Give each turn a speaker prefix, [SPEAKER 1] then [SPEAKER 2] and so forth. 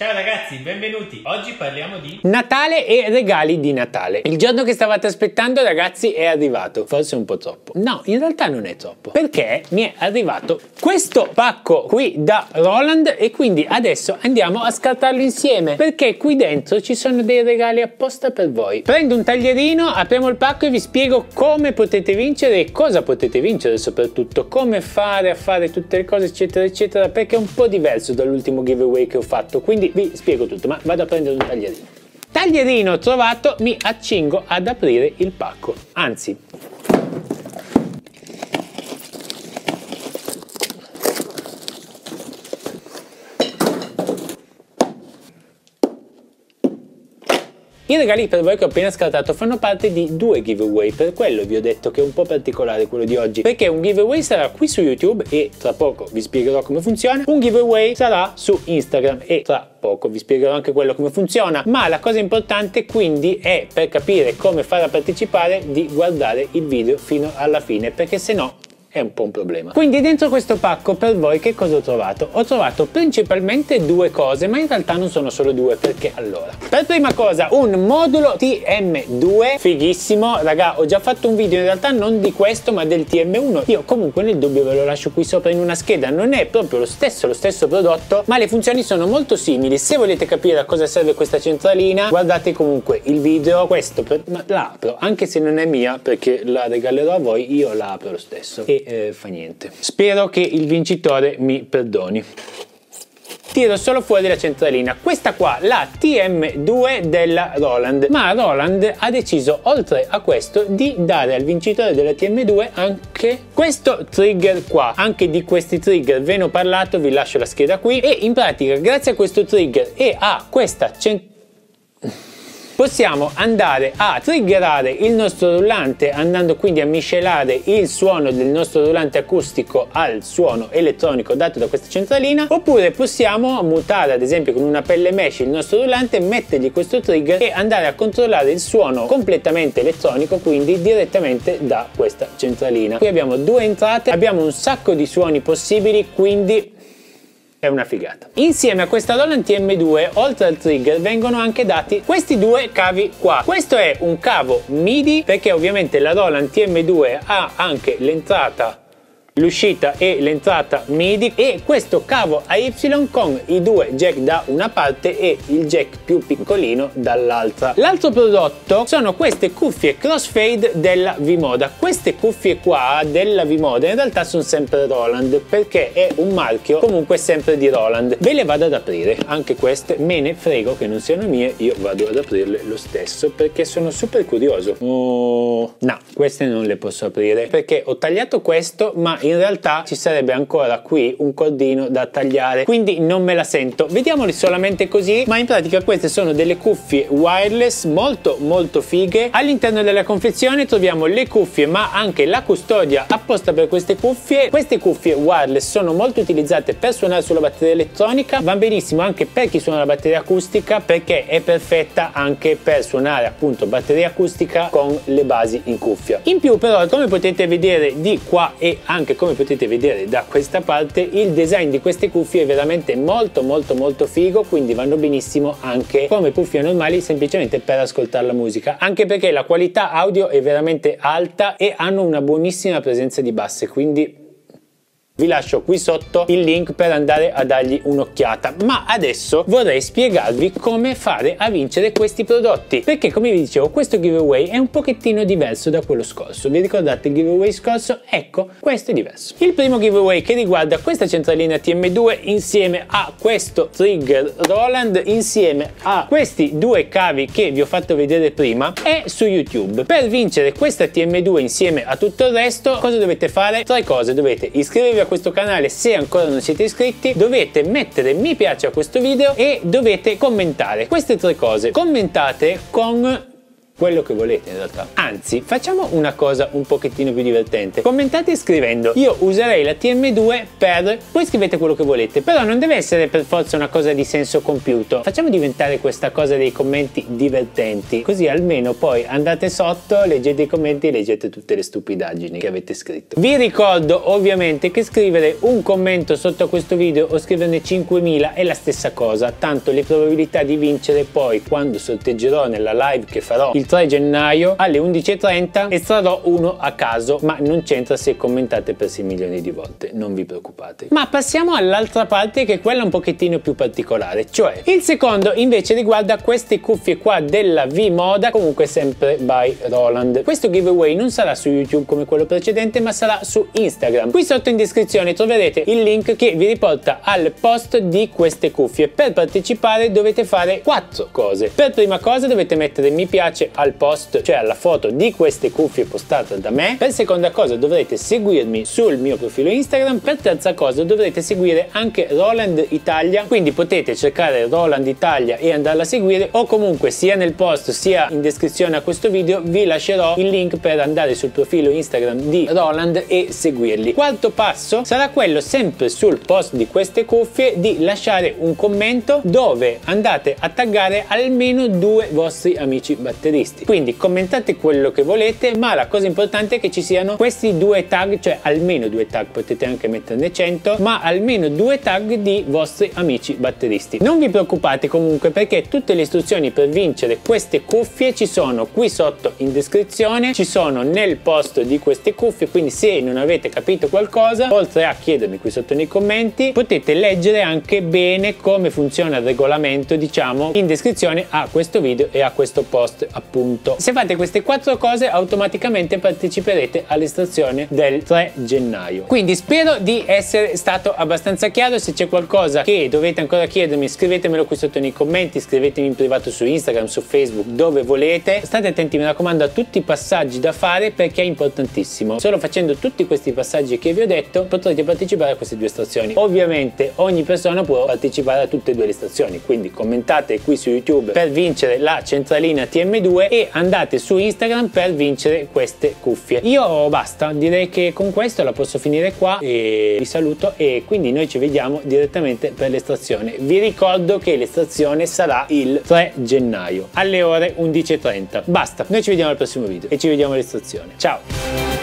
[SPEAKER 1] Ciao ragazzi, benvenuti. Oggi parliamo di
[SPEAKER 2] Natale e regali di Natale. Il giorno che stavate aspettando, ragazzi, è arrivato. Forse un po' troppo. No, in realtà non è troppo. Perché mi è arrivato questo pacco qui da Roland e quindi adesso andiamo a scartarlo insieme. Perché qui dentro ci sono dei regali apposta per voi. Prendo un taglierino, apriamo il pacco e vi spiego come potete vincere e cosa potete vincere soprattutto. Come fare a fare tutte le cose eccetera eccetera perché è un po' diverso dall'ultimo giveaway che ho fatto. Quindi vi spiego tutto, ma vado a prendere un taglierino. Taglierino trovato, mi accingo ad aprire il pacco. Anzi, I regali per voi che ho appena scartato fanno parte di due giveaway, per quello vi ho detto che è un po' particolare quello di oggi, perché un giveaway sarà qui su YouTube e tra poco vi spiegherò come funziona, un giveaway sarà su Instagram e tra poco vi spiegherò anche quello come funziona, ma la cosa importante quindi è per capire come fare a partecipare di guardare il video fino alla fine, perché se no è un po' un problema. Quindi dentro questo pacco per voi che cosa ho trovato? Ho trovato principalmente due cose, ma in realtà non sono solo due perché allora. Per prima cosa un modulo TM2 fighissimo, raga, ho già fatto un video in realtà non di questo ma del TM1. Io comunque nel dubbio ve lo lascio qui sopra in una scheda, non è proprio lo stesso lo stesso prodotto, ma le funzioni sono molto simili. Se volete capire a cosa serve questa centralina, guardate comunque il video, questo per, la apro, anche se non è mia perché la regalerò a voi, io la apro lo stesso. E eh, fa niente. Spero che il vincitore mi perdoni. Tiro solo fuori la centralina. Questa qua la TM2 della Roland. Ma Roland ha deciso oltre a questo di dare al vincitore della TM2 anche questo trigger qua. Anche di questi trigger ve ne ho parlato vi lascio la scheda qui. E in pratica grazie a questo trigger e a questa centralina possiamo andare a triggerare il nostro rullante andando quindi a miscelare il suono del nostro rullante acustico al suono elettronico dato da questa centralina oppure possiamo mutare ad esempio con una pelle mesh il nostro rullante mettergli questo trigger e andare a controllare il suono completamente elettronico quindi direttamente da questa centralina. Qui abbiamo due entrate abbiamo un sacco di suoni possibili quindi è una figata. Insieme a questa Roland TM2, oltre al trigger, vengono anche dati questi due cavi qua. Questo è un cavo MIDI perché ovviamente la Roland TM2 ha anche l'entrata l'uscita e l'entrata MIDI e questo cavo AY con i due jack da una parte e il jack più piccolino dall'altra. L'altro prodotto sono queste cuffie crossfade della Vimoda. Queste cuffie qua della Vimoda in realtà sono sempre Roland perché è un marchio comunque sempre di Roland. Ve le vado ad aprire, anche queste me ne frego che non siano mie, io vado ad aprirle lo stesso perché sono super curioso. Oh, no, queste non le posso aprire perché ho tagliato questo ma in in realtà ci sarebbe ancora qui un cordino da tagliare quindi non me la sento. Vediamoli solamente così ma in pratica queste sono delle cuffie wireless molto molto fighe. All'interno della confezione troviamo le cuffie ma anche la custodia apposta per queste cuffie. Queste cuffie wireless sono molto utilizzate per suonare sulla batteria elettronica va benissimo anche per chi suona la batteria acustica perché è perfetta anche per suonare appunto batteria acustica con le basi in cuffia. In più però come potete vedere di qua e anche come potete vedere da questa parte il design di queste cuffie è veramente molto molto molto figo quindi vanno benissimo anche come cuffie normali semplicemente per ascoltare la musica. Anche perché la qualità audio è veramente alta e hanno una buonissima presenza di basse quindi vi lascio qui sotto il link per andare a dargli un'occhiata ma adesso vorrei spiegarvi come fare a vincere questi prodotti perché come vi dicevo questo giveaway è un pochettino diverso da quello scorso vi ricordate il giveaway scorso? ecco questo è diverso il primo giveaway che riguarda questa centralina TM2 insieme a questo trigger Roland insieme a questi due cavi che vi ho fatto vedere prima è su YouTube per vincere questa TM2 insieme a tutto il resto cosa dovete fare? tre cose dovete iscrivervi a questo canale se ancora non siete iscritti dovete mettere mi piace a questo video e dovete commentare. Queste tre cose commentate con quello che volete in realtà. Anzi, facciamo una cosa un pochettino più divertente. Commentate scrivendo io userei la TM2 per... Poi scrivete quello che volete, però non deve essere per forza una cosa di senso compiuto. Facciamo diventare questa cosa dei commenti divertenti, così almeno poi andate sotto, leggete i commenti e leggete tutte le stupidaggini che avete scritto. Vi ricordo ovviamente che scrivere un commento sotto a questo video o scriverne 5000 è la stessa cosa, tanto le probabilità di vincere poi quando sorteggerò nella live che farò il 3 gennaio alle 11.30 estrarrò uno a caso, ma non c'entra se commentate per 6 milioni di volte, non vi preoccupate. Ma passiamo all'altra parte che è quella un pochettino più particolare, cioè il secondo invece riguarda queste cuffie qua della V-Moda, comunque sempre by Roland. Questo giveaway non sarà su YouTube come quello precedente, ma sarà su Instagram. Qui sotto in descrizione troverete il link che vi riporta al post di queste cuffie. Per partecipare dovete fare quattro cose. Per prima cosa dovete mettere mi piace al post, cioè alla foto di queste cuffie postate da me. Per seconda cosa dovrete seguirmi sul mio profilo Instagram. Per terza cosa dovrete seguire anche Roland Italia, quindi potete cercare Roland Italia e andarla a seguire o comunque sia nel post sia in descrizione a questo video vi lascerò il link per andare sul profilo Instagram di Roland e seguirli. Quarto passo sarà quello sempre sul post di queste cuffie di lasciare un commento dove andate a taggare almeno due vostri amici batteristi. Quindi commentate quello che volete, ma la cosa importante è che ci siano questi due tag, cioè almeno due tag, potete anche metterne 100, ma almeno due tag di vostri amici batteristi. Non vi preoccupate comunque perché tutte le istruzioni per vincere queste cuffie ci sono qui sotto in descrizione, ci sono nel post di queste cuffie, quindi se non avete capito qualcosa, oltre a chiedermi qui sotto nei commenti, potete leggere anche bene come funziona il regolamento, diciamo, in descrizione a questo video e a questo post appunto. Se fate queste quattro cose automaticamente parteciperete all'estrazione del 3 gennaio. Quindi spero di essere stato abbastanza chiaro, se c'è qualcosa che dovete ancora chiedermi scrivetemelo qui sotto nei commenti, scrivetemi in privato su Instagram, su Facebook, dove volete. State attenti mi raccomando a tutti i passaggi da fare perché è importantissimo. Solo facendo tutti questi passaggi che vi ho detto potrete partecipare a queste due stazioni. Ovviamente ogni persona può partecipare a tutte e due le stazioni, quindi commentate qui su YouTube per vincere la centralina TM2 e andate su Instagram per vincere queste cuffie. Io basta, direi che con questo la posso finire qua e vi saluto e quindi noi ci vediamo direttamente per l'estrazione. Vi ricordo che l'estrazione sarà il 3 gennaio alle ore 11.30. Basta, noi ci vediamo al prossimo video e ci vediamo all'estrazione. Ciao!